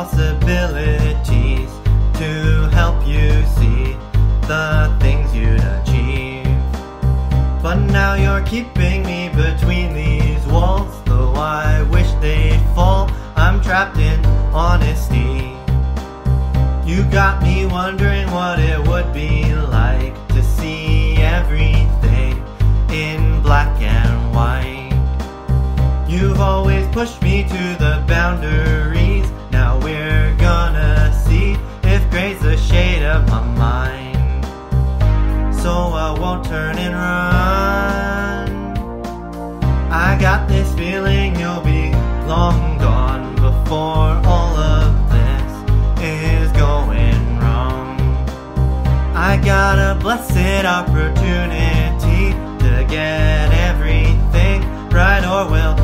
possibilities to help you see the things you'd achieve. But now you're keeping me between these walls, though I wish they'd fall. I'm trapped in honesty. You got me wondering what it would be like to see everything in black and white. You've always pushed me to the boundaries. Now we're gonna see if gray's the shade of my mind. So I won't turn and run. I got this feeling you'll be long gone before all of this is going wrong. I got a blessed opportunity to get everything right or we'll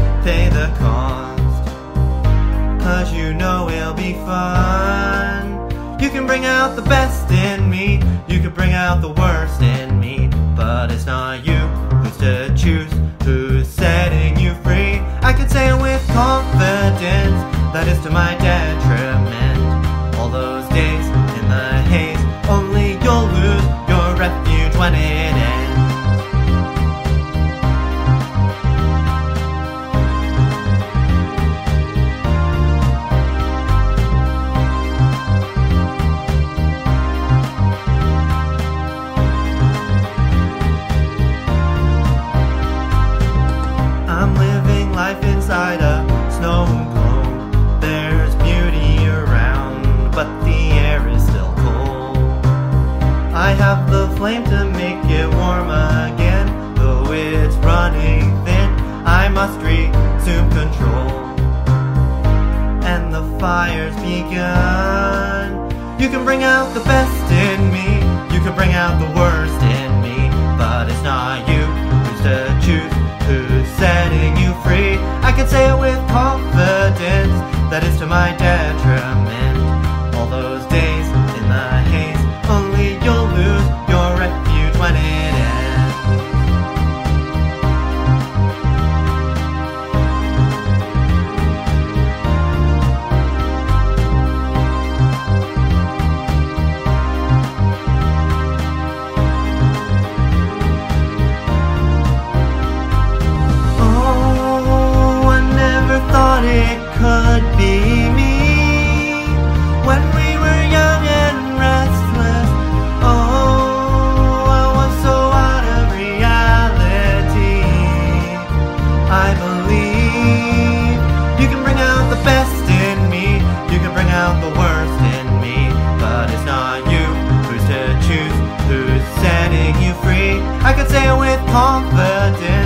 Cause you know it'll be fun. You can bring out the best in me, you can bring out the worst in me, but it's not you I'm living life inside a snow globe. There's beauty around, but the air is still cold. I have the flame to make it warm again, though it's running thin. I must resume control. And the fire's begun. You can bring out the best in me, you can bring out the worst free. I can say it with confidence that is to my detriment. Worst in me, but it's not you who's to choose who's setting you free. I can say it with confidence